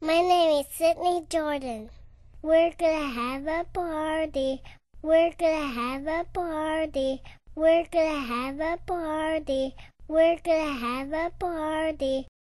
My name is Sydney Jordan. We're gonna have a party. We're gonna have a party. We're gonna have a party. We're gonna have a party.